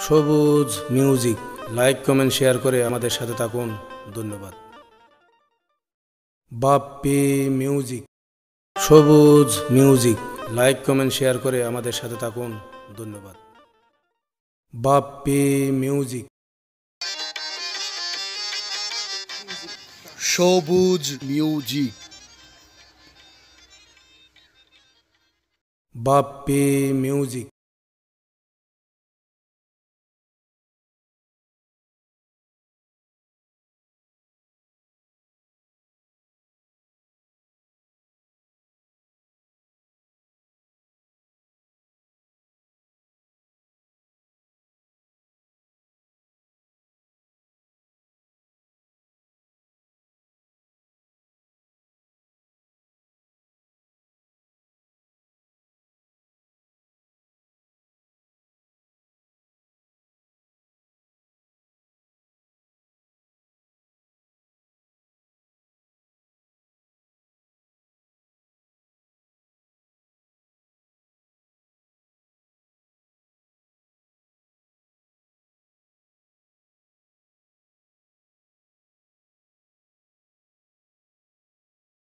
সবুজ music. Like comment share করে আমাদের সাথে থাকুন। ধন্যবাদ। Bappi music. Sabuj music. Like comment share করে আমাদের সাথে থাকুন। ধন্যবাদ। Bappi music. Sabuj music. Bappi music.